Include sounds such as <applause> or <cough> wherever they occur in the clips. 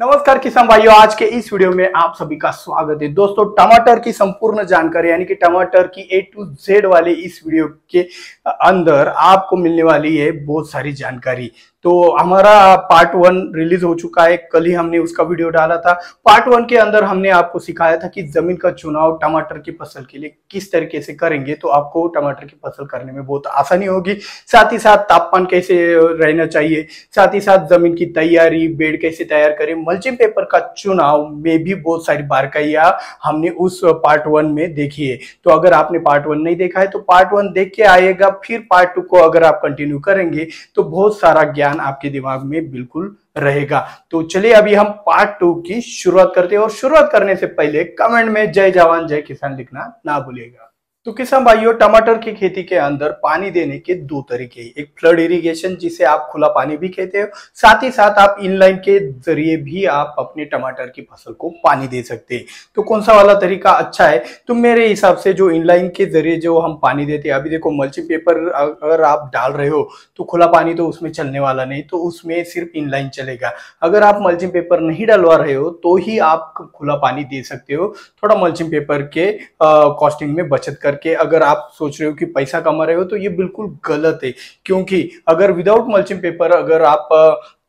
नमस्कार किसान भाइयों, आज के इस वीडियो में आप सभी का स्वागत है। दोस्तों, टमाटर की संपूर्ण जानकारी, यानी कि टमाटर की ए टू जेड वाले इस वीडियो के अंदर आपको मिलने वाली है बहुत सारी जानकारी। तो हमारा पार्ट वन रिलीज़ हो चुका है। कल ही हमने उसका वीडियो डाला था। पार्ट वन के अंदर हमने आपको सिखाया था कि ज़मीन का चुनाव टमाटर की फ़सल के लिए किस तरीके से करेंगे। तो आपको टमाटर की फ़सल करने में बहुत आसानी होगी। साथ ही साथ तापमान कैसे रहना चाहिए। साथ ही साथ ज़मीन की तैयारी, बेड कैसे तैयार करें। मल्चिंग पेपर का चुनाव में भी बहुत सारी बारकाइया हमने उस पार्ट वन में देखी है। तो अगर आपने पार्ट वन नहीं देखा है तो पार्ट वन देख के आएगा फिर पार्ट टू को अगर आप कंटिन्यू करेंगे तो बहुत सारा ज्ञान ज्ञान आपके दिमाग में बिल्कुल रहेगा। तो चलिए अभी हम पार्ट टू की शुरुआत करते हैं और शुरुआत करने से पहले कमेंट में जय जवान, जय किसान लिखना ना भूलिएगा। तो किसान भाइयों, टमाटर की खेती के अंदर पानी देने के दो तरीके एक फ्लड इरिगेशन, जिसे आप खुला पानी भी कहते हो, साथ ही साथ आप इनलाइन के ज़रिए भी आप अपने टमाटर की फ़सल को पानी दे सकते हैं। तो कौन सा वाला तरीका अच्छा है? तो मेरे हिसाब से जो इनलाइन के ज़रिए जो हम पानी देते हैं, अभी देखो मल्चिंग पेपर अगर आप डाल रहे हो तो खुला पानी तो उसमें चलने वाला नहीं तो उसमें सिर्फ़ इनलाइन चलेगा। अगर आप मल्चिंग पेपर नहीं डलवा रहे हो तो ही आप खुला पानी दे सकते हो। थोड़ा मल्चिंग पेपर के कॉस्टिंग में बचत कर करके अगर आप सोच रहे हो कि पैसा कमा रहे हो तो ये बिल्कुल गलत है। क्योंकि अगर विदाउट मल्चिंग पेपर अगर आप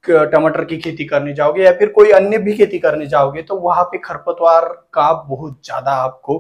टमाटर की खेती करने जाओगे या फिर कोई अन्य भी खेती करने जाओगे तो वहाँ पे खरपतवार का बहुत ज़्यादा आपको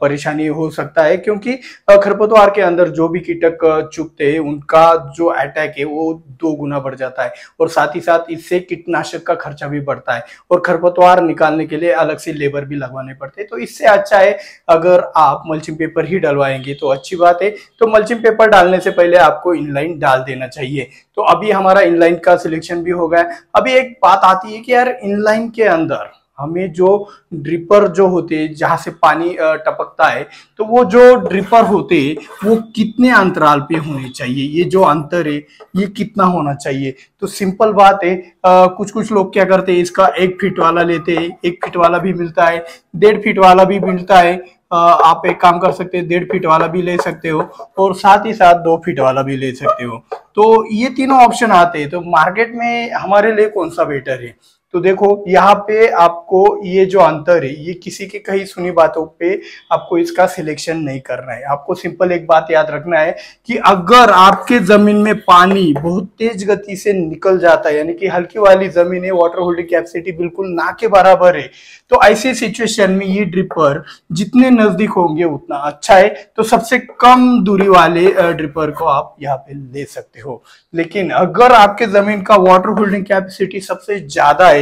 परेशानी हो सकता है। क्योंकि खरपतवार के अंदर जो भी कीटक चुपते हैं, उनका जो अटैक है, वो दो गुना बढ़ जाता है। और साथ ही साथ इससे कीटनाशक का खर्चा भी बढ़ता है। और खरपतवार निकालने के लिए अलग से लेबर भी लगवाने पड़ते हैं। तो इससे अच्छा है, अगर आप मल्चिंग पेपर ही डलवाएँगे तो अच्छी बात है। तो मल्चिंग पेपर डालने से पहले आपको इनलाइन डाल देना चाहिए। तो अभी हमारा इनलाइन का सिलेक्शन भी हो गया अभी एक बात आती है कि यार इनलाइन के अंदर हमें जो ड्रिपर जो होते हैं जहाँ से पानी टपकता है तो वो जो ड्रिपर होते वो कितने अंतराल पे होने चाहिए? ये जो अंतर है ये कितना होना चाहिए? तो सिंपल बात है आ, कुछ कुछ लोग क्या करते हैं इसका एक फीट वाला लेते हैं एक फीट वाला भी मिलता है डेढ़ फीट वाला भी मिलता है आप एक काम कर सकते हो, डेढ़ फीट वाला भी ले सकते हो और साथ ही साथ दो फीट वाला भी ले सकते हो। तो ये तीनों ऑप्शन आते हैं। तो मार्केट में हमारे लिए कौन सा बेटर है? तो देखो, यहाँ पे आपको ये जो अंतर है, ये किसी के कहीं सुनी बातों पे आपको इसका सिलेक्शन नहीं करना है। आपको सिंपल एक बात याद रखना है कि अगर आपके ज़मीन में पानी बहुत तेज गति से निकल जाता है, यानी कि हल्की वाली ज़मीन है वाटर होल्डिंग कैपेसिटी बिल्कुल ना के बराबर है तो ऐसे सिचुएशन में ये ड्रिपर जितने नज़दीक होंगे उतना अच्छा है। तो सबसे कम दूरी वाले ड्रिपर को आप यहाँ पे ले सकते हो। लेकिन अगर आपके ज़मीन का वाटर होल्डिंग कैपेसिटी सबसे ज़्यादा है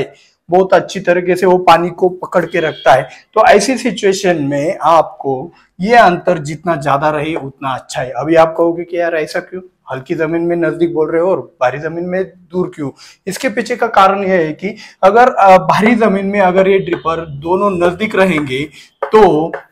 बहुत अच्छी तरीके से वो पानी को पकड़ के रखता है। तो ऐसी सिचुएशन में आपको ये अंतर जितना ज़्यादा रहे, उतना अच्छा है। अभी आप कहोगे कि यार ऐसा क्यों? हल्की ज़मीन में नज़दीक बोल रहे हो और भारी ज़मीन में दूर क्यों? इसके पीछे का कारण यह है कि अगर भारी ज़मीन में अगर ये ड्रिपर दोनों नज़दीक रहेंगे तो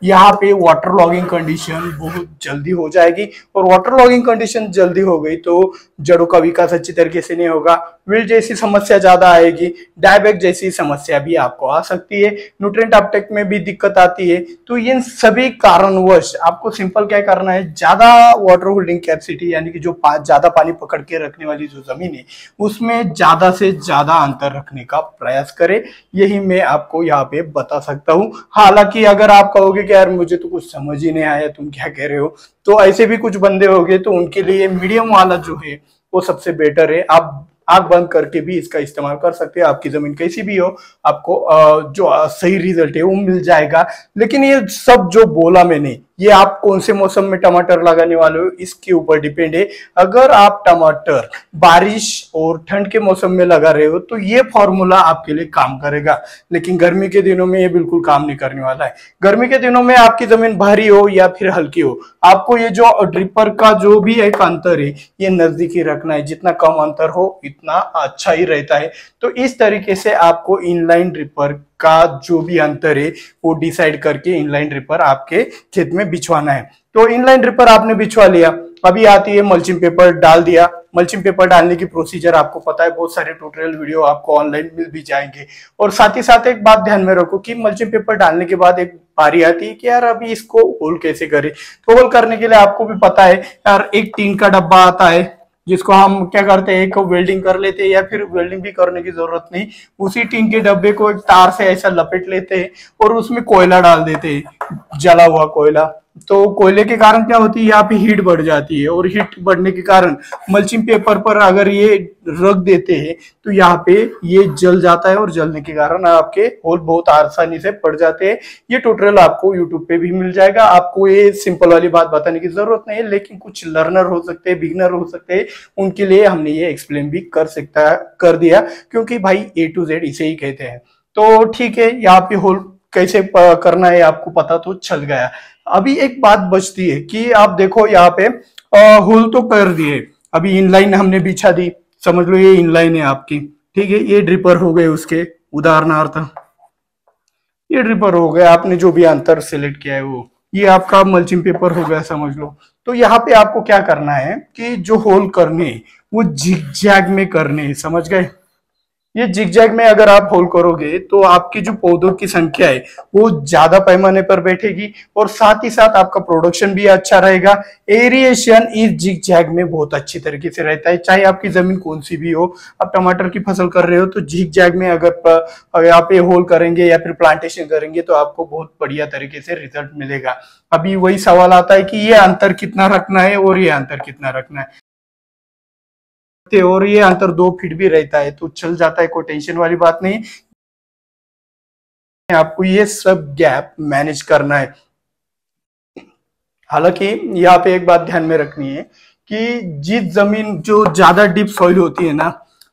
यहाँ पे वाटर लॉगिंग कंडीशन बहुत जल्दी हो जाएगी। और वाटर लॉगिंग कंडीशन जल्दी हो गई तो जड़ों का विकास अच्छी तरीके से नहीं होगा। विल्ड जैसी समस्या ज़्यादा आएगी डायबैक जैसी समस्या भी आपको आ सकती है। न्यूट्रेंट अपटेक में भी दिक्कत आती है। तो इन सभी कारणवश आपको सिंपल क्या करना है? ज़्यादा वाटर होल्डिंग कैपेसिटी यानी कि जो ज़्यादा पानी पकड़ के रखने वाली जो ज़मीन है, उसमें ज़्यादा से ज़्यादा अंतर रखने का प्रयास करें। यही मैं आपको यहाँ पे बता सकता हूँ। हालाँकि अगर आप कहोगे कि यार मुझे तो कुछ समझ ही नहीं आया, तुम क्या कह रहे हो? तो ऐसे भी कुछ बंदे होंगे तो उनके लिए मीडियम वाला जो है, वो सबसे बेटर है। आप आग बंद करके भी इसका इस्तेमाल कर सकते हैं। आपकी ज़मीन कैसी भी हो, आपको जो सही रिज़ल्ट है, वो मिल जाएगा। लेकिन ये सब जो बोला मैंने ये आप कौन से मौसम में टमाटर लगाने वाले हो, इसके ऊपर डिपेंड है। अगर आप टमाटर बारिश और ठंड के मौसम में लगा रहे हो तो ये फॉर्मूला आपके लिए काम करेगा। लेकिन गर्मी के दिनों में ये बिल्कुल काम नहीं करने वाला है। गर्मी के दिनों में आपकी ज़मीन भारी हो या फिर हल्की हो, आपको ये जो ड्रिपर का जो भी एक अंतर है, ये नजदीकी रखना है। जितना कम अंतर हो, इतना अच्छा ही रहता है। तो इस तरीके से आपको इनलाइन ड्रिपर का जो भी अंतर है, वो डिसाइड करके इनलाइन ड्रिपर आपके खेत में बिछवाना है। तो इनलाइन ड्रिपर आपने बिछवा लिया। अभी आती है मल्चिंग पेपर डाल दिया। मल्चिंग पेपर डालने की प्रोसीजर आपको पता है, बहुत सारे ट्यूटोरियल वीडियो आपको ऑनलाइन मिल भी जाएँगे। और साथ ही साथ एक बात ध्यान में रखो कि मल्चिंग पेपर डालने के बाद एक बारी आती है कि यार अभी इसको होल कैसे करें? तो होल करने के लिए आपको भी पता है, यार एक टीन का डब्बा आता है। जिसको हम क्या करते हैं, एक वेल्डिंग कर लेते हैं या फिर वेल्डिंग भी करने की ज़रूरत नहीं, उसी टीन के डब्बे को एक तार से ऐसा लपेट लेते हैं और उसमें कोयला डाल देते हैं। जला हुआ कोयला। तो कोयले के कारण क्या होती है? यहाँ पे हीट बढ़ जाती है और हीट बढ़ने के कारण मल्चिंग पेपर पर अगर ये रख देते हैं तो यहाँ पे ये जल जाता है और जलने के कारण आपके होल बहुत आसानी से पड़ जाते हैं। ये टोटल आपको यूट्यूब पे भी मिल जाएगा। आपको ये सिंपल वाली बात बताने की ज़रूरत नहीं है, लेकिन कुछ लर्नर हो सकते हैं बिगनर हो सकते हैं, उनके लिए हमने ये एक्सप्लेन भी कर सकता, कर दिया, क्योंकि भाई ए टू जेड इसे ही कहते हैं। तो ठीक है, यहाँ पे होल कैसे करना है, आपको पता तो चल गया। अभी एक बात बचती है कि आप देखो यहाँ पे होल तो कर दिए। अभी इनलाइन हमने बिछा दी। समझ लो ये इनलाइन है आपकी। ठीक है, ये ड्रिपर हो गए उसके। उदाहरणार्थ, ये ड्रिपर हो गया। आपने जो भी अंतर सिलेक्ट किया है वो। ये आपका मल्चिंग पेपर हो गया, समझ लो। तो यहाँ पे आपको क्या करना है कि जो होल करने वो जिग जैग में करने समझ गए? ये जिगजैग में अगर आप होल करोगे तो आपकी जो पौधों की संख्या है, वो ज़्यादा पैमाने पर बैठेगी और साथ ही साथ आपका प्रोडक्शन भी अच्छा रहेगा। एरिएशन इस जिगजैग में बहुत अच्छी तरीके से रहता है। चाहे आपकी ज़मीन कौन सी भी हो, आप टमाटर की फ़सल कर रहे हो तो जिगजैग में अगर अगर आप ये होल करेंगे या फिर प्लांटेशन करेंगे तो आपको बहुत बढ़िया तरीके से रिज़ल्ट मिलेगा। अभी वही सवाल आता है कि ये अंतर कितना रखना है और ये अंतर कितना रखना है। और ये अंतर दो फीट भी रहता है तो चल जाता है, कोई टेंशन वाली बात नहीं। आपको ये सब गैप मैनेज करना है। हालाँकि यहाँ पे एक बात ध्यान में रखनी है कि जिस ज़मीन, जो ज़्यादा डीप सॉइल होती है ना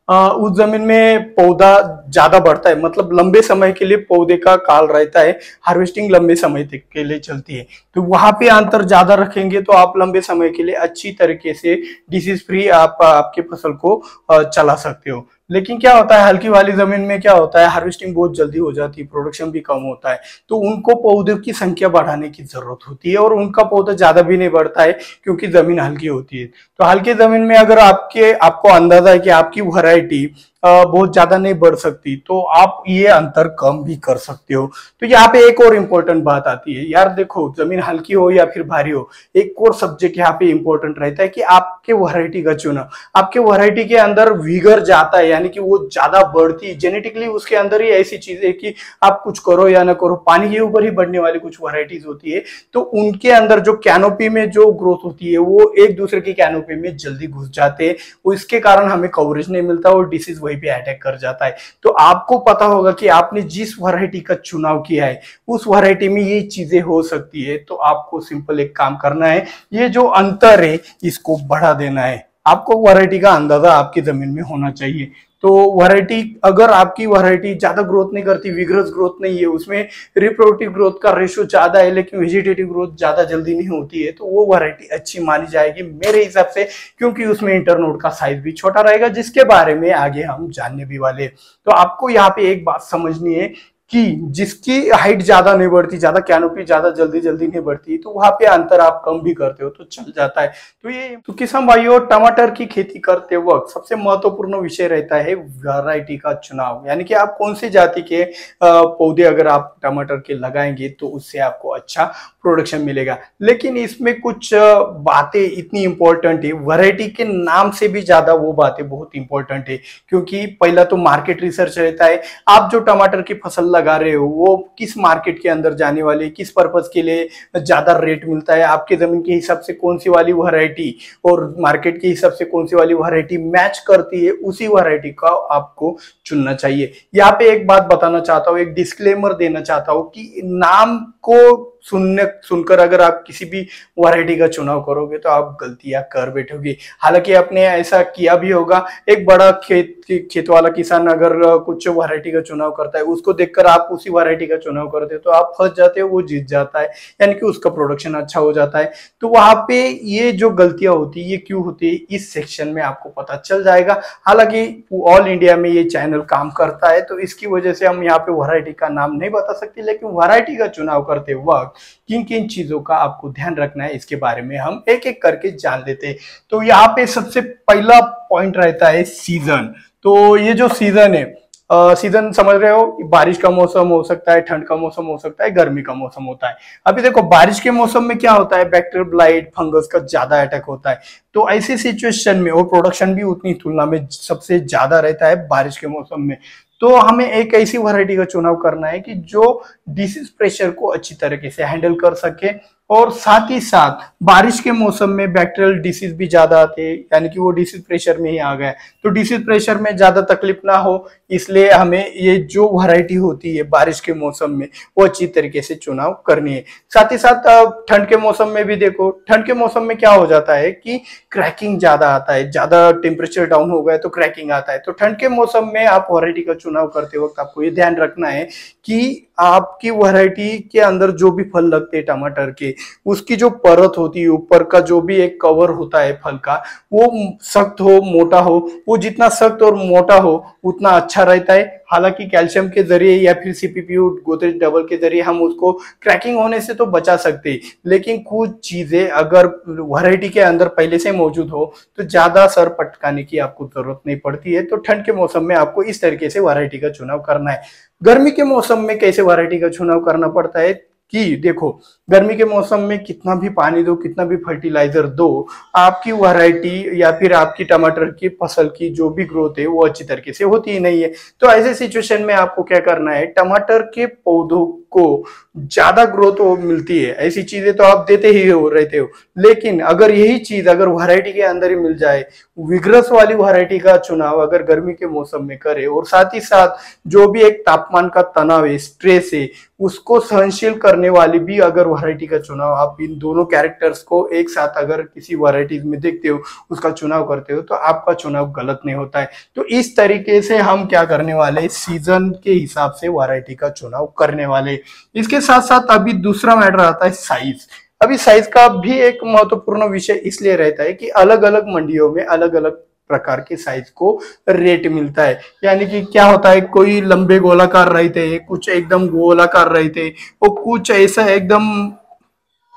उस ज़मीन में पौधा ज़्यादा बढ़ता है। मतलब लंबे समय के लिए पौधे का काल रहता है हार्वेस्टिंग लंबे समय तक के लिए चलती है। तो वहाँ पे अंतर ज़्यादा रखेंगे तो आप लंबे समय के लिए अच्छी तरीके से डिसीज फ्री आप, आपके फ़सल को चला सकते हो। लेकिन क्या होता है, हल्की वाली ज़मीन में क्या होता है हार्वेस्टिंग बहुत जल्दी हो जाती है प्रोडक्शन भी कम होता है। तो उनको पौधों की संख्या बढ़ाने की ज़रूरत होती है और उनका पौधा ज़्यादा भी नहीं बढ़ता है क्योंकि ज़मीन हल्की होती है। तो हल्की ज़मीन में अगर आपके, आपको अंदाज़ा है कि आपकी वैरायटी बहुत ज़्यादा नहीं बढ़ सकती। तो आप ये अंतर कम भी कर सकते हो। तो यहाँ पे एक और इम्पोर्टेंट बात आती है। यार देखो, ज़मीन हल्की हो या फिर भारी हो, एक और सब्जेक्ट यहाँ पे इम्पोर्टेंट रहता है कि आपके वैरायटी का चुना। आपके वैरायटी के अंदर विगर जाता है, यानी कि वो ज़्यादा बढ़ती है। जेनेटिकली उसके अंदर ही ऐसी चीज़ है कि आप कुछ करो या ना करो, पानी के ऊपर ही बढ़ने वाली कुछ वराइटीज होती है। तो उनके अंदर जो कैनोपी में जो ग्रोथ होती है, वो एक दूसरे की कैनोपी में जल्दी घुस जाते हैं। इसके कारण हमें कवरेज नहीं मिलता और डिसीज वही पे अटैक कर जाता है। तो आपको पता होगा कि आपने जिस वैरायटी का चुनाव किया है, उस वैरायटी में ये चीज़ें हो सकती है। तो आपको सिंपल एक काम करना है, ये जो अंतर है, इसको बढ़ा देना है। आपको वैरायटी का अंदाज़ा आपकी ज़मीन में होना चाहिए। तो वैरायटी अगर आपकी वैरायटी ज़्यादा ग्रोथ नहीं करती विग्रस ग्रोथ नहीं है, उसमें रिप्रोडक्टिव ग्रोथ का रेशियो ज़्यादा है, लेकिन वेजिटेटिव ग्रोथ ज़्यादा जल्दी नहीं होती है तो वो वैरायटी अच्छी मानी जाएगी मेरे हिसाब से, क्योंकि उसमें इंटरनोड का साइज़ भी छोटा रहेगा, जिसके बारे में आगे हम जानने भी वाले तो आपको यहाँ पे एक बात समझनी है कि जिसकी हाइट ज़्यादा नहीं बढ़ती, ज़्यादा कैनोपी ज़्यादा जल्दी जल्दी नहीं बढ़ती तो वहाँ पे अंतर आप कम भी करते हो तो चल जाता है। तो ये तो किसान भाइयों, टमाटर की खेती करते वक्त सबसे महत्वपूर्ण विषय रहता है वैरायटी का चुनाव। यानी कि आप कौन सी जाति के पौधे अगर आप टमाटर के लगाएँगे तो उससे आपको अच्छा प्रोडक्शन मिलेगा। लेकिन इसमें कुछ बातें इतनी इंपॉर्टेंट है। वैरायटी के नाम से भी ज़्यादा वो बातें बहुत इंपॉर्टेंट है। क्योंकि पहला तो मार्केट रिसर्च रहता है। आप जो टमाटर की फ़सल लगा रहे हो, वो किस मार्केट के अंदर जाने वाले, किस पर्पज के लिए ज़्यादा रेट मिलता है, आपके ज़मीन के हिसाब से कौन सी वाली वैरायटी और मार्केट के हिसाब से कौन सी वाली वैरायटी मैच करती है, उसी वैरायटी का आपको चुनना चाहिए। यहाँ पे एक बात बताना चाहता हूँ, एक डिस्क्लेमर देना चाहता हूँ कि नाम को सुनने, सुनकर अगर आप किसी भी वैरायटी का चुनाव करोगे तो आप गलतियाँ कर बैठोगे। हालाँकि आपने ऐसा किया भी होगा, एक बड़ा खेत खेत वाला किसान अगर कुछ वैरायटी का चुनाव करता है, उसको देखकर आप उसी वैरायटी का चुनाव करते हो तो आप फंस जाते हो, वो जीत जाता है, यानी कि उसका प्रोडक्शन अच्छा हो जाता है। तो वहाँ पे ये जो गलतियाँ होती है, ये क्यों होती है, इस सेक्शन में आपको पता चल जाएगा। हालाँकि ऑल इंडिया में ये चैनल काम करता है तो इसकी वजह से हम यहाँ पे वैरायटी का नाम नहीं बता सकते, लेकिन वैरायटी का चुनाव करते वक्त किन किन चीज़ों का आपको ध्यान रखना है इसके बारे में हम एक एक करके जान लेते हैं। तो यहाँ पे सबसे पहला पॉइंट रहता है सीज़न तो ये जो सीज़न है सीज़न uh, समझ रहे हो बारिश का मौसम हो सकता है ठंड का मौसम हो सकता है गर्मी का मौसम होता है। अभी देखो बारिश के मौसम में क्या होता है बैक्टीरियल ब्लाइट फंगस का ज़्यादा अटैक होता है। तो ऐसी सिचुएशन में और प्रोडक्शन भी उतनी तुलना में सबसे ज़्यादा रहता है बारिश के मौसम में। तो हमें एक ऐसी वैरायटी का चुनाव करना है कि जो डिसीज प्रेशर को अच्छी तरीके से हैंडल कर सके और साथ ही साथ बारिश के मौसम में बैक्टीरियल डिसीज भी ज़्यादा आते हैं, यानी कि वो डिसीज प्रेशर में ही आ गए। तो डिसीज प्रेशर में ज़्यादा तकलीफ़ ना हो, इसलिए हमें ये जो वैरायटी होती है बारिश के मौसम में, वो अच्छी तरीके से चुनाव करनी है। साथ ही साथ ठंड के मौसम में भी देखो, ठंड के मौसम में क्या हो जाता है कि क्रैकिंग ज़्यादा आता है, ज़्यादा टेम्परेचर डाउन हो गया तो क्रैकिंग आता है। तो ठंड के मौसम में आप वैरायटी का चुनाव करते वक्त आपको ये ध्यान रखना है कि आपकी वैरायटी के अंदर जो भी फल लगते हैं टमाटर के उसकी जो परत होती है, ऊपर का जो भी एक कवर होता है फल का, वो सख्त हो, मोटा हो, वो जितना सख्त और मोटा हो, उतना अच्छा रहता है। हालाँकि कैल्शियम के ज़रिए या फिर सीपीपीयू गोदरेज डबल के ज़रिए हम उसको क्रैकिंग होने से तो बचा सकते हैं। लेकिन कुछ चीज़ें अगर वैरायटी के अंदर पहले से मौजूद हो तो ज़्यादा सर पटकाने की आपको ज़रूरत नहीं पड़ती है। तो ठंड के मौसम में आपको इस तरीके से वैरायटी का चुनाव करना है। गर्मी के मौसम में कैसे वैरायटी का चुनाव करना पड़ता है? कि देखो, गर्मी के मौसम में कितना भी पानी दो, कितना भी फर्टिलाइज़र दो, आपकी वैरायटी या फिर आपकी टमाटर की फ़सल की जो भी ग्रोथ है, वो अच्छी तरीके से होती ही नहीं है। तो ऐसे सिचुएशन में आपको क्या करना है, टमाटर के पौधों को ज़्यादा ग्रोथ मिलती है। ऐसी चीज़ें तो आप देते ही हो, रहते हो। लेकिन अगर यही चीज़, अगर वैरायटी के अंदर ही मिल जाए विग्रस वाली वैरायटी का चुनाव अगर गर्मी के मौसम में करे, और साथ ही साथ जो भी एक तापमान का तनाव है स्ट्रेस है उसको सहनशील करने वाली भी अगर वैरायटी का चुनाव आप इन दोनों कैरेक्टर्स को एक साथ अगर किसी वैरायटीज में देखते हो, उसका चुनाव करते हो तो आपका चुनाव गलत नहीं होता है। तो इस तरीके से हम क्या करने वाले सीज़न के हिसाब से वैरायटी का चुनाव करने वाले इसके साथ साथ अभी दूसरा मैटर आता है साइज़ अभी साइज़ का भी एक महत्वपूर्ण विषय इसलिए रहता है कि अलग अलग मंडियों में अलग अलग प्रकार के साइज़ को रेट मिलता है। यानी कि क्या होता है, कोई लंबे गोलाकार रहते, कुछ एकदम गोलाकार रहते, और कुछ ऐसा एकदम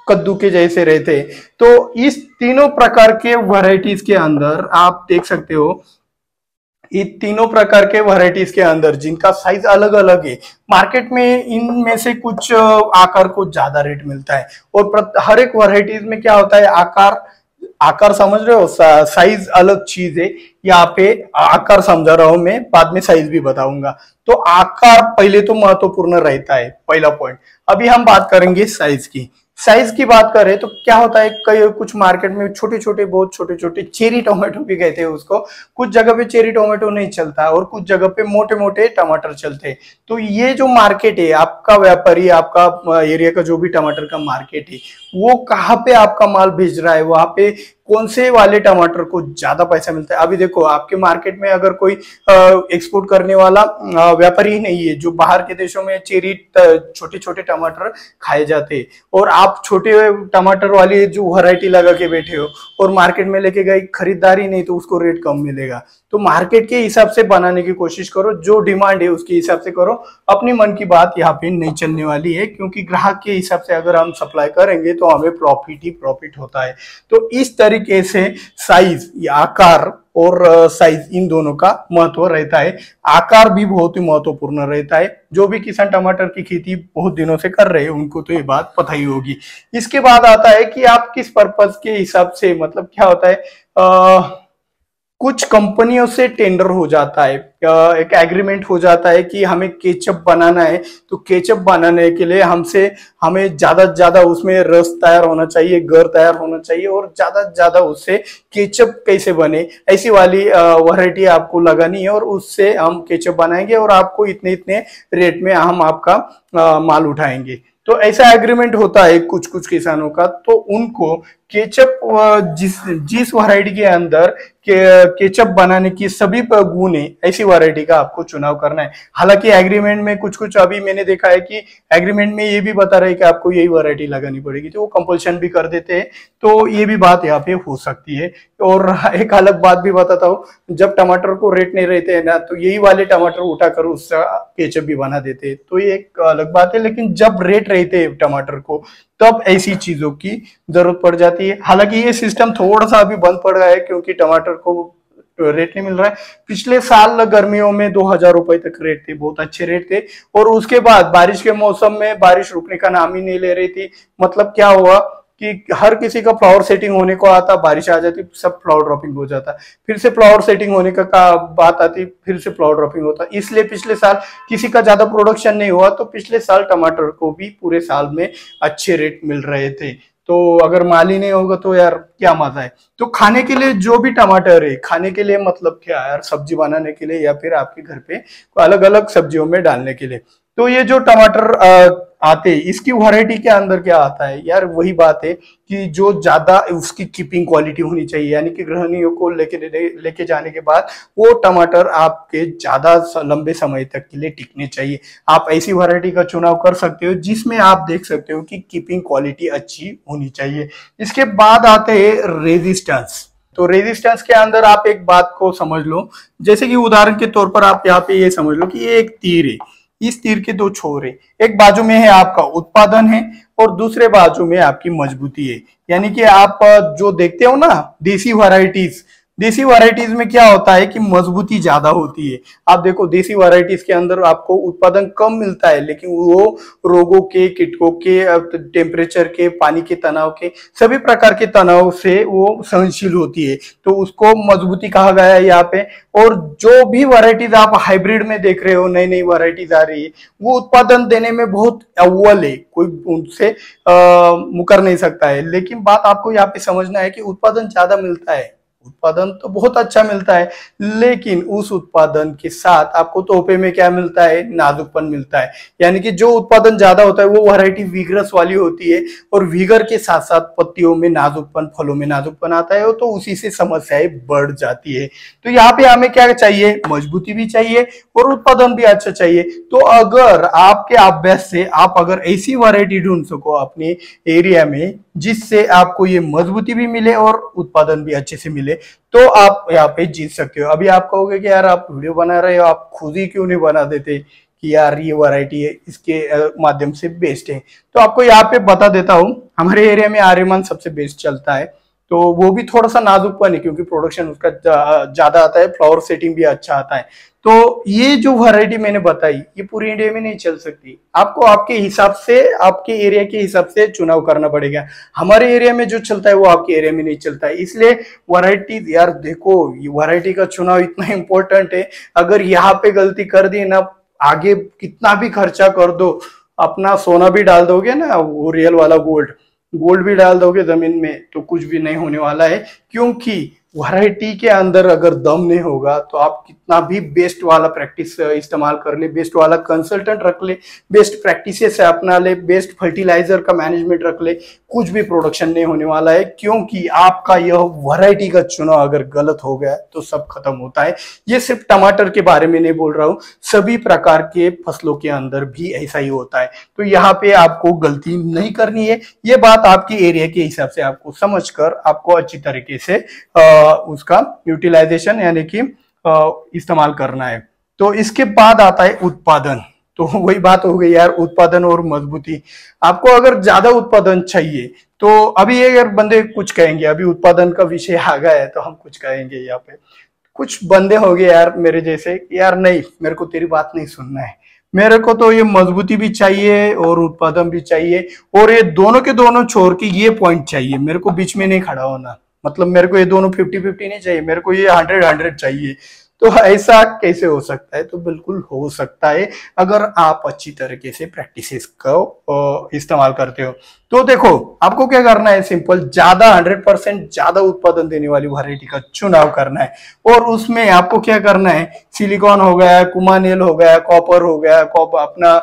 कद्दू के जैसे रहते। तो इस तीनों प्रकार के वैरायटीज के अंदर आप देख सकते हो, ये तीनों प्रकार के वैरायटीज के अंदर जिनका साइज़ अलग अलग है मार्केट में इनमें से कुछ, आकार को ज़्यादा रेट मिलता है। और हर एक वैरायटीज में क्या होता है, आकार आकार समझ रहे हो? साइज़ अलग चीज़ है। यहाँ पे आकार समझा रहा हूँ मैं, बाद में साइज़ भी बताऊँगा। तो आकार पहले तो महत्वपूर्ण रहता है, पहला पॉइंट अभी हम बात करेंगे साइज़ की। साइज़ की बात करें तो क्या होता है, कई कुछ मार्केट में छोटे छोटे बहुत छोटे छोटे चेरी टोमेटो भी कहते हैं उसको। कुछ जगह पे चेरी टोमेटो नहीं चलता और कुछ जगह पे मोटे मोटे टमाटर चलते हैं। तो ये जो मार्केट है, आपका व्यापारी, आपका एरिया का जो भी टमाटर का मार्केट है वो कहाँ पे आपका माल भेज रहा है? वहाँ पे कौन से वाले टमाटर को ज़्यादा पैसा मिलता है? अभी देखो, आपके मार्केट में अगर कोई एक्सपोर्ट करने वाला व्यापारी ही नहीं है, जो बाहर के देशों में चेरी छोटे छोटे टमाटर खाए जाते हैं और आप छोटे टमाटर वाली जो वैरायटी लगा के बैठे हो और मार्केट में लेके गए, खरीदारी नहीं तो उसको रेट कम मिलेगा। तो मार्केट के हिसाब से बनाने की कोशिश करो, जो डिमांड है उसके हिसाब से करो। अपनी मन की बात यहाँ पे नहीं चलने वाली है, क्योंकि ग्राहक के हिसाब से अगर हम सप्लाई करेंगे तो हमें प्रॉफिट ही प्रॉफिट होता है। तो इस तरीके से साइज़ या आकार और साइज़ इन दोनों का महत्व रहता है। आकार भी बहुत ही महत्वपूर्ण रहता है। जो भी किसान टमाटर की खेती बहुत दिनों से कर रहे हैं उनको तो ये बात पता ही होगी। इसके बाद आता है कि आप किस पर्पज के हिसाब से मतलब क्या होता है आ, कुछ कंपनियों से टेंडर हो जाता है एक एग्रीमेंट हो जाता है कि हमें केचप बनाना है। तो केचप बनाने के लिए हमसे, हमें ज़्यादा से ज़्यादा उसमें रस तैयार होना चाहिए गर तैयार होना चाहिए, और ज़्यादा से ज़्यादा उससे केचप कैसे बने। ऐसी वाली वैरायटी आपको लगानी है और उससे हम केचप बनाएँगे और आपको इतने इतने रेट में हम आपका माल उठाएँगे। तो ऐसा एग्रीमेंट होता है कुछ कुछ किसानों का। तो उनको केचप जिस जिस वैरायटी के अंदर के, केचप बनाने की सभी गुण है ऐसी वैरायटी का आपको चुनाव करना है। हालाँकि एग्रीमेंट में कुछ कुछ अभी मैंने देखा है कि एग्रीमेंट में ये भी बता रहे कि आपको यही वैरायटी लगानी पड़ेगी तो वो कंपल्शन भी कर देते हैं तो ये भी बात यहाँ पे हो सकती है। और <laughs> एक अलग बात भी बताता हूँ जब टमाटर को रेट नहीं रहते हैं ना तो यही वाले टमाटर उठा कर उसका केचप भी बना देते हैं तो ये एक अलग बात है लेकिन जब रेट रहते हैं टमाटर को तब ऐसी चीज़ों की ज़रूरत पड़ जाती है। हालाँकि ये सिस्टम थोड़ा सा अभी बंद पड़ रहा है क्योंकि टमाटर को रेट नहीं मिल रहा है। पिछले साल गर्मियों में दो हज़ार रुपए तक रेट थे, बहुत अच्छे रेट थे। और उसके बाद बारिश के मौसम में बारिश रुकने का नाम ही नहीं ले रही थी। मतलब क्या हुआ? कि हर किसी का फ्लावर सेटिंग होने को आता बारिश आ जाती सब फ्लावर ड्रॉपिंग हो जाता। फिर से फ्लावर सेटिंग होने का, का बात आती फिर से फ्लावर ड्रॉपिंग होता। इसलिए पिछले साल किसी का ज़्यादा प्रोडक्शन नहीं हुआ तो पिछले साल टमाटर को भी पूरे साल में अच्छे रेट मिल रहे थे। तो अगर माली नहीं होगा तो यार क्या मज़ा है। तो खाने के लिए जो भी टमाटर है खाने के लिए मतलब क्या यार सब्ज़ी बनाने के लिए या फिर आपके घर पे अलग अलग सब्जियों में डालने के लिए। तो ये जो टमाटर आते इसकी वैरायटी के अंदर क्या आता है? यार, वही बात है कि जो ज़्यादा उसकी कीपिंग क्वालिटी होनी चाहिए, यानी कि गृहणियों को लेके लेके जाने के बाद वो टमाटर आपके ज़्यादा लंबे समय तक के लिए टिकने चाहिए। आप ऐसी वैरायटी का चुनाव कर सकते हो जिसमें आप देख सकते हो कि कीपिंग क्वालिटी अच्छी होनी चाहिए। इसके बाद आते हैं रेजिस्टेंस तो रेजिस्टेंस के अंदर आप एक बात को समझ लो। जैसे कि उदाहरण के तौर पर आप यहाँ पे ये समझ लो कि ये एक तीर है। इस तीर के दो छोर है। एक बाजू में है आपका उत्पादन है और दूसरे बाजू में आपकी मजबूती है। यानी कि आप जो देखते हो ना, देसी वैरायटीज देसी वैरायटीज में क्या होता है कि मजबूती ज़्यादा होती है। आप देखो, देसी वैरायटीज के अंदर आपको उत्पादन कम मिलता है, लेकिन वो रोगों के कीटकों के टेम्परेचर के, पानी के तनाव के, सभी प्रकार के तनाव से वो सहनशील होती है। तो उसको मजबूती कहा गया है यहाँ पे। और जो भी वैरायटीज आप हाइब्रिड में देख रहे हो नई नई वैरायटीज आ रही है, वो उत्पादन देने में बहुत अव्वल है। कोई उनसे मुकर नहीं सकता है। लेकिन बात आपको यहाँ पे समझना है कि उत्पादन ज़्यादा मिलता है। उत्पादन तो बहुत अच्छा मिलता है, लेकिन उस उत्पादन के साथ आपको तोहफे में क्या मिलता है? नाजुकपन मिलता है। यानी कि जो उत्पादन ज़्यादा होता है, वो वैरायटी विगरस वाली होती है और विगर के साथ साथ पत्तियों में नाजुकपन, फलों में नाजुकपन आता है तो उसी से समस्याएँ बढ़ जाती है। तो यहाँ पे हमें क्या चाहिए? मजबूती भी चाहिए और उत्पादन भी अच्छा चाहिए। तो अगर आपके अभ्यास से आप अगर ऐसी वैरायटी ढूंढ सको अपने एरिया में, जिससे आपको ये मजबूती भी मिले और उत्पादन भी अच्छे से मिले तो आप यहाँ पे जीत सकते हो। अभी आप कहोगे कि यार आप वीडियो बना रहे हो, आप खुद ही क्यों नहीं बना देते कि यार ये वैरायटी है, इसके माध्यम से बेस्ट है? तो आपको यहाँ पे बता देता हूँ, हमारे एरिया में आर्यमान सबसे बेस्ट चलता है। तो वो भी थोड़ा सा नाजुकपन है क्योंकि प्रोडक्शन उसका ज़्यादा आता है फ्लावर सेटिंग भी अच्छा आता है। तो ये जो वैरायटी मैंने बताई, ये पूरी इंडिया में नहीं चल सकती। आपको आपके हिसाब से, आपके एरिया के हिसाब से चुनाव करना पड़ेगा। हमारे एरिया में जो चलता है, वो आपके एरिया में नहीं चलता। है इसलिए वैरायटी यार देखो, ये वैरायटी का चुनाव इतना <laughs> इंपॉर्टेंट है। अगर यहाँ पे गलती कर दी ना, आगे कितना भी खर्चा कर दो, अपना सोना भी डाल दोगे ना, वो रियल वाला गोल्ड गोल्ड भी डाल दोगे ज़मीन में तो कुछ भी नहीं होने वाला है क्योंकि वैरायटी के अंदर अगर दम नहीं होगा तो आप कितना भी बेस्ट वाला प्रैक्टिस इस्तेमाल कर ले बेस्ट वाला कंसल्टेंट रख ले बेस्ट प्रैक्टिस अपना ले बेस्ट फर्टिलाइज़र का मैनेजमेंट रख ले कुछ भी प्रोडक्शन नहीं होने वाला है क्योंकि आपका यह वैरायटी का चुनाव अगर गलत हो गया तो सब खत्म होता है। ये सिर्फ़ टमाटर के बारे में नहीं बोल रहा हूँ सभी प्रकार के फ़सलों के अंदर भी ऐसा ही होता है। तो यहाँ पे आपको गलती नहीं करनी है। ये बात आपके एरिया के हिसाब से आपको समझ कर आपको अच्छी तरीके से आ, उसका यूटिलाइजेशन यानी कि इस्तेमाल करना है। तो इसके बाद आता है उत्पादन। तो <laughs> वही बात हो गई यार, उत्पादन और मजबूती। आपको अगर ज़्यादा उत्पादन चाहिए तो अभी ये अगर बंदे कुछ कहेंगे, अभी उत्पादन का विषय आ गया है तो हम कुछ कहेंगे यहाँ पे। कुछ बंदे हो गए यार मेरे जैसे, यार नहीं, मेरे को तेरी बात नहीं सुनना है। मेरे को तो ये मजबूती भी चाहिए और उत्पादन भी चाहिए, और ये दोनों के दोनों छोड़ के ये पॉइंट चाहिए। मेरे को बीच में नहीं खड़ा होना। मतलब मेरे को ये दोनों फिफ्टी फिफ्टी नहीं चाहिए, मेरे को ये हंड्रेड हंड्रेड चाहिए। तो ऐसा कैसे हो सकता है? तो बिल्कुल हो सकता है। अगर आप अच्छी तरीके से प्रैक्टिस को इस्तेमाल करते हो तो देखो, आपको क्या करना है सिंपल ज़्यादा हंड्रेड परसेंट ज़्यादा उत्पादन देने वाली वैरायटी का चुनाव करना है। और उसमें आपको क्या करना है सिलिकॉन हो गया, कुमानेल हो गया कॉपर हो गया कॉपर अपना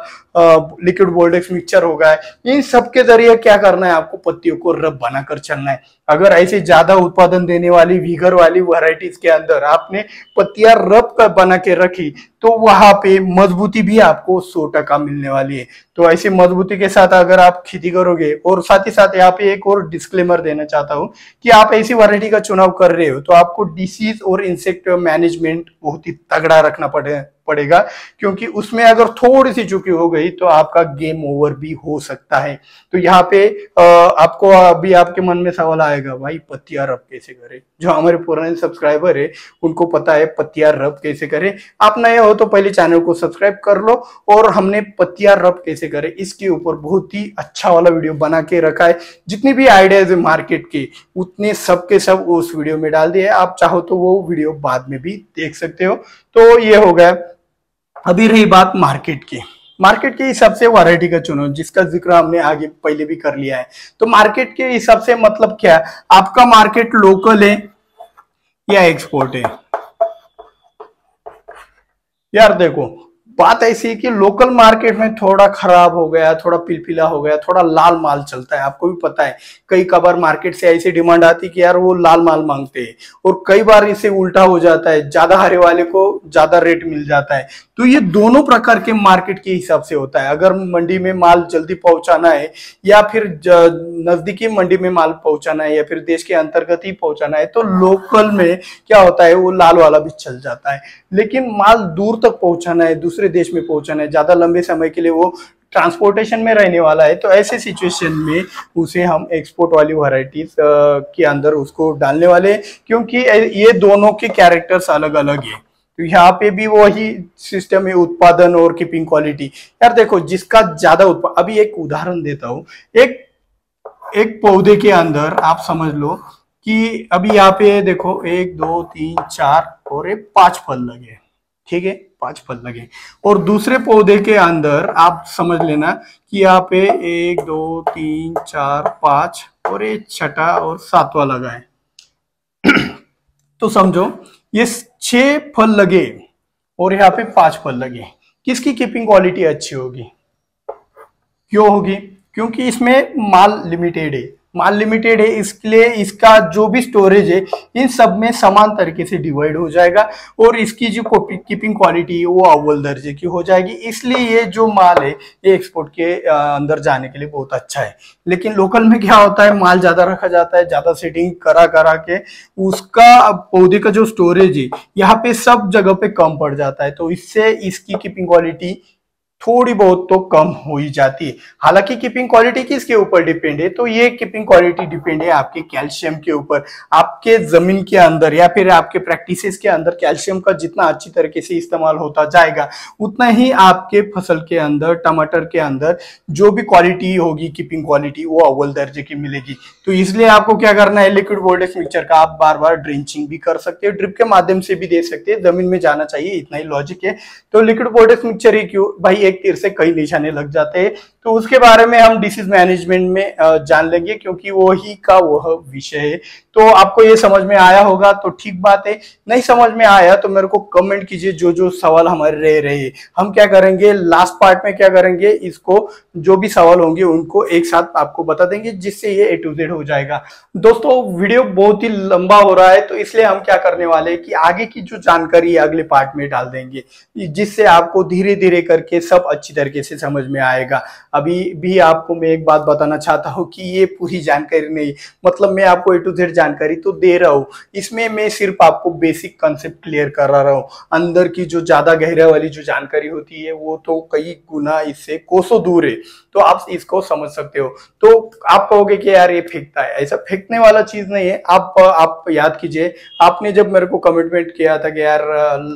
लिक्विड बोल्डेक्स मिक्सचर हो गया, इन सब के ज़रिए क्या करना है, आपको पत्तियों को रब बनाकर चलना है। अगर ऐसे ज़्यादा उत्पादन देने वाली, विगर वाली वैरायटीज के अंदर आपने पत्तियाँ रब बना के रखी तो वहाँ पे मजबूती भी आपको सौ टका मिलने वाली है। तो ऐसी मजबूती के साथ अगर आप खेती करोगे, और साथ ही साथ यहाँ पे एक और डिस्क्लेमर देना चाहता हूँ कि आप ऐसी वैरायटी का चुनाव कर रहे हो तो आपको डिसीज और इंसेक्ट मैनेजमेंट बहुत ही तगड़ा रखना पड़े पड़ेगा, क्योंकि उसमें अगर थोड़ी सी चुकी हो गई तो आपका गेम ओवर भी हो सकता है। तो यहाँ पे आपको अभी आपके मन में सवाल आएगा, भाई पतिया रब कैसे करे? जो हमारे पुराने सब्सक्राइबर है, उनको पता है पतिया रब कैसे करे। आप नए हो तो पहले चैनल को सब्सक्राइब कर लो, और हमने पतिया रब कैसे करे, इसके ऊपर बहुत ही अच्छा वाला वीडियो बना के रखा है। जितनी भी आइडियाज़ है मार्केट के, उतने सब के सब उस वीडियो में डाल दिए आप चाहो तो वो वीडियो बाद में भी देख सकते हो। तो ये हो गया अभी रही बात मार्केट की। मार्केट के हिसाब से वैरायटी का चुनो, जिसका ज़िक्र हमने आगे पहले भी कर लिया है। तो मार्केट के हिसाब से मतलब क्या है? आपका मार्केट लोकल है या एक्सपोर्ट है? यार देखो, बात ऐसी है कि लोकल मार्केट में थोड़ा खराब हो गया, थोड़ा पिलपिला हो गया, थोड़ा लाल माल चलता है। आपको भी पता है, कई कबार मार्केट से ऐसी डिमांड आती है कि यार वो लाल माल मांगते हैं। और कई बार इसे उल्टा हो जाता है, ज़्यादा हरे वाले को ज़्यादा रेट मिल जाता है। तो ये दोनों प्रकार के मार्केट के हिसाब से होता है। अगर मंडी में माल जल्दी पहुंचाना है या फिर नजदीकी मंडी में माल पहुंचाना है या फिर देश के अंतर्गत ही पहुंचाना है तो लोकल में क्या होता है, वो लाल वाला भी चल जाता है। लेकिन माल दूर तक पहुंचाना है, दूसरे देश में पहुंचाना है, ज़्यादा लंबे समय के लिए वो ट्रांसपोर्टेशन में रहने वाला है तो ऐसे सिचुएशन में उसे हम एक्सपोर्ट वाली वैरायटीज के अंदर उसको डालने वाले क्योंकि ये दोनों के कैरेक्टर्स अलग अलग है। तो यहाँ पे भी वही सिस्टम है उत्पादन और कीपिंग क्वालिटी यार देखो, जिसका ज़्यादा उत्पादन अभी एक उदाहरण देता हूँ। एक एक पौधे के अंदर आप समझ लो कि अभी यहाँ पे देखो, एक, दो, तीन, चार और एक पाँच फल लगे ठीक है? पाँच फल लगे और दूसरे पौधे के अंदर आप समझ लेना कि यहाँ पे एक, दो, तीन, चार, पाँच और एक छठा और सातवा लगा है। <clears throat> तो समझो, ये छह फल लगे और यहाँ पे पाँच फल लगे। किसकी कीपिंग क्वालिटी अच्छी होगी? क्यों होगी? क्योंकि इसमें माल लिमिटेड है। माल लिमिटेड है इसलिए इसका जो भी स्टोरेज है, इन सब में समान तरीके से डिवाइड हो जाएगा और इसकी जो कीपिंग क्वालिटी है, वो अव्वल दर्जे की हो जाएगी। इसलिए ये जो माल है, ये एक्सपोर्ट के अंदर जाने के लिए बहुत अच्छा है। लेकिन लोकल में क्या होता है, माल ज़्यादा रखा जाता है, ज़्यादा सेटिंग करा करा के उसका पौधे का जो स्टोरेज है, यहाँ पे सब जगह पे कम पड़ जाता है। तो इससे इसकी कीपिंग क्वालिटी थोड़ी बहुत तो कम हो ही जाती है। हालाँकि कीपिंग क्वालिटी किसके ऊपर डिपेंड है? तो ये कीपिंग क्वालिटी डिपेंड है आपके कैल्शियम के ऊपर। आपके ज़मीन के अंदर या फिर आपके प्रैक्टिसेस के अंदर कैल्शियम का जितना अच्छी तरीके से इस्तेमाल होता जाएगा, उतना ही आपके फ़सल के अंदर, टमाटर के अंदर जो भी क्वालिटी होगी कीपिंग क्वालिटी वो अव्वल दर्जे की मिलेगी। तो इसलिए आपको क्या करना है? लिक्विड बोल्डेक्स मिक्सचर का आप बार बार ड्रिंचिंग भी कर सकते हैं ड्रिप के माध्यम से भी दे सकते हैं, ज़मीन में जाना चाहिए, इतना ही लॉजिक है। तो लिक्विड बोल्डेक्स मिक्सचर ही क्यों? भाई एक तीर से कई निशाने लग जाते हैं। तो उसके बारे में हम डिसीज मैनेजमेंट में जान लेंगे क्योंकि वो ही का वह विषय है। तो आपको ये समझ में आया होगा तो ठीक बात है। नहीं समझ में आया तो मेरे को कमेंट कीजिए जो जो सवाल हमारे रह रहे हम क्या करेंगे? लास्ट पार्ट में क्या करेंगे? इसको जो भी सवाल होंगे उनको एक साथ आपको बता देंगे, जिससे ये ए टू जेड हो जाएगा। दोस्तों वीडियो बहुत ही लंबा हो रहा है तो इसलिए हम क्या करने वाले हैं कि आगे की जो जानकारी अगले पार्ट में डाल देंगे। जिससे आपको धीरे धीरे करके सब अच्छी तरीके से समझ में आएगा। अभी भी आपको मैं एक बात बताना चाहता हूँ कि ये पूरी जानकारी नहीं मतलब मैं आपको ए टू जेड जानकारी तो दे रहा हूँ। इसमें मैं सिर्फ़ आपको बेसिक कंसेप्ट क्लियर करा रहा हूँ। अंदर की जो ज़्यादा गहरा वाली जो जानकारी होती है, वो तो कई गुना इससे कोसों दूर है। तो आप इसको समझ सकते हो। तो आप कहोगे कि यार ये फेंकता है। ऐसा फेंकने वाला चीज़ नहीं है। आप आप याद कीजिए, आपने जब मेरे को कमिटमेंट किया था कि यार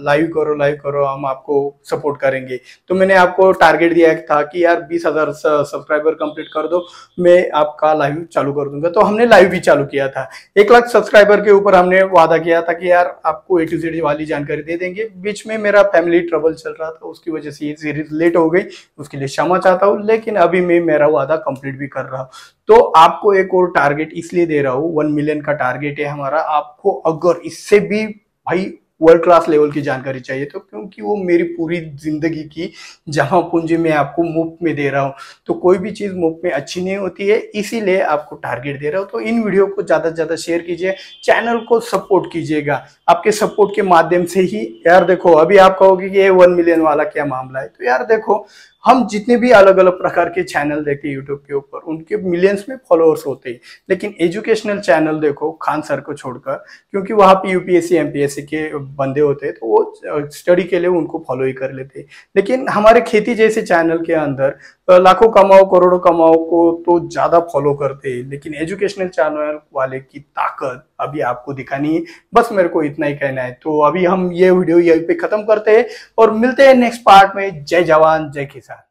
लाइव करो लाइव करो, हम आपको सपोर्ट करेंगे। तो मैंने आपको टारगेट दिया था कि यार बीस हज़ार सब्सक्राइबर कंप्लीट कर दो, मैं आपका लाइव चालू कर दूँगा। तो हमने लाइव भी चालू किया था। एक लाख सब्सक्राइबर के ऊपर हमने वादा किया था कि यार आपको ए टू जेड वाली जानकारी दे देंगे। बीच में मेरा फैमिली ट्रबल चल रहा था, उसकी वजह से ये सीरीज़ लेट हो गई, उसके लिए क्षमा चाहता हूँ, लेकिन अभी मैं मेरा वादा कंप्लीट भी कर रहा हूँ। तो आपको एक और टारगेट इसलिए दे रहा हूँ वन मिलियन का टारगेट है हमारा। आपको अगर इससे भी भाई वर्ल्ड क्लास लेवल की जानकारी चाहिए तो क्योंकि वो मेरी पूरी ज़िंदगी की जमा पूंजी मैं आपको मुफ़्त में दे रहा हूँ। तो कोई भी चीज़ मुफ़्त में अच्छी नहीं होती है, इसीलिए आपको टारगेट दे रहा हूँ। तो इन वीडियो को ज़्यादा से ज़्यादा शेयर कीजिए चैनल को सपोर्ट कीजिएगा। आपके सपोर्ट के माध्यम से ही, यार देखो, अभी आप कहोगे कि ये वन मिलियन वाला क्या मामला है तो यार देखो हम जितने भी अलग अलग प्रकार के चैनल देखते हैं यूट्यूब के ऊपर, उनके मिलियंस में फॉलोअर्स होते हैं। लेकिन एजुकेशनल चैनल देखो, खान सर को छोड़कर, क्योंकि वहाँ पे यूपीएससी एमपीएससी के बंदे होते हैं तो वो स्टडी के लिए उनको फॉलो ही कर लेते हैं। लेकिन हमारे खेती जैसे चैनल के अंदर लाखों कमाओ, करोड़ों कमाओ को तो ज़्यादा फॉलो करते हैं, लेकिन एजुकेशनल चैनल वाले की ताकत अभी आपको दिखानी है। बस मेरे को इतना ही कहना है। तो अभी हम ये वीडियो यहीं पे खत्म करते हैं और मिलते हैं नेक्स्ट पार्ट में। जय जवान, जय किसान।